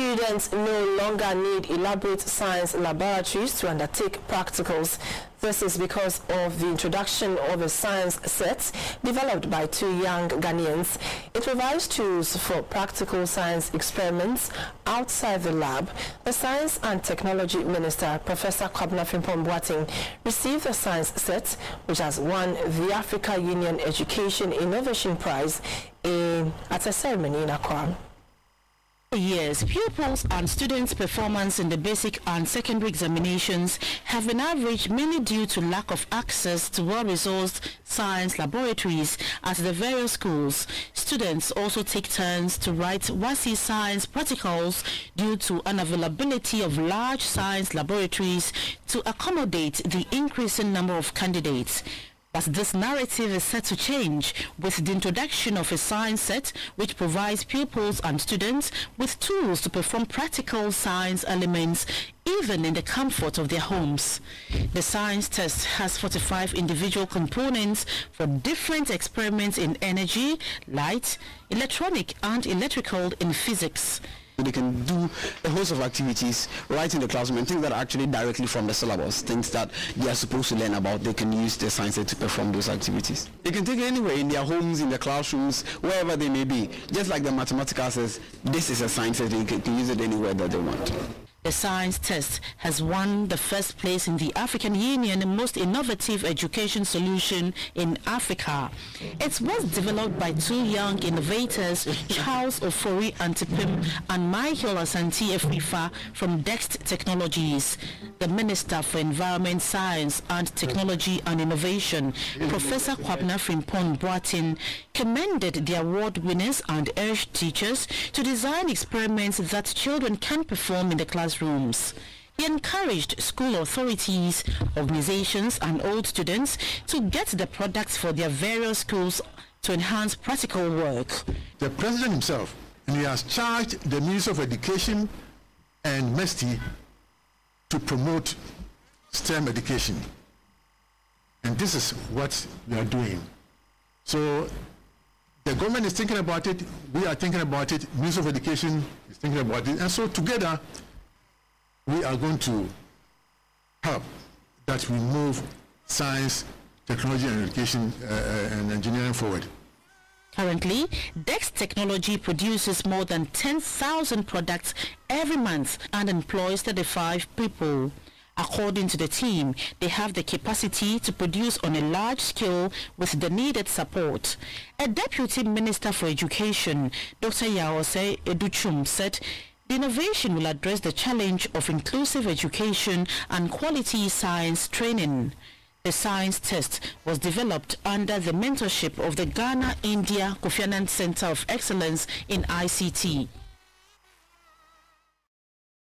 Students no longer need elaborate science laboratories to undertake practicals. This is because of the introduction of a science set developed by two young Ghanaians. It provides tools for practical science experiments outside the lab. The Science and Technology Minister, Professor Kwabena Frimpong Boateng, received the science set, which has won the Africa Union Education Innovation Prize in, at a ceremony in Accra years, pupils and students' performance in the basic and secondary examinations have been average mainly due to lack of access to well-resourced science laboratories at the various schools. Students also take turns to write WASSCE science practicals due to unavailability of large science laboratories to accommodate the increasing number of candidates. But this narrative is set to change with the introduction of a science set which provides pupils and students with tools to perform practical science elements even in the comfort of their homes. The science test has 45 individual components for different experiments in energy, light, electronic and electrical in physics. So they can do a host of activities right in the classroom and things that are actually directly from the syllabus, things that they are supposed to learn about. They can use the science to perform those activities. They can take it anywhere in their homes, in their classrooms, wherever they may be. Just like the mathematical says, this is a science that they can use it anywhere that they want. The science test has won the first place in the African Union most innovative education solution in Africa. It was developed by two young innovators, Charles Ofori Antipem and Michael Asante Afrifa from Dext Technologies. The Minister for Environment, Science and Technology and Innovation, Professor Kwabena Frimpong Boateng, commended the award winners and urged teachers to design experiments that children can perform in the classroom classrooms. He encouraged school authorities, organizations and old students to get the products for their various schools to enhance practical work. The president himself, and he has charged the Minister of Education and MESTI to promote STEM education. And this is what we are doing. So the government is thinking about it, we are thinking about it, Minister of Education is thinking about it, and so together we are going to help that we move science, technology, and education uh, uh, and engineering forward. Currently, Dext Technology produces more than 10,000 products every month and employs 35 people. According to the team, they have the capacity to produce on a large scale with the needed support. A Deputy Minister for Education, Dr. Yaw Osei Adutwum, said the innovation will address the challenge of inclusive education and quality science training. The science test was developed under the mentorship of the Ghana India Kofi Annan Center of Excellence in ICT.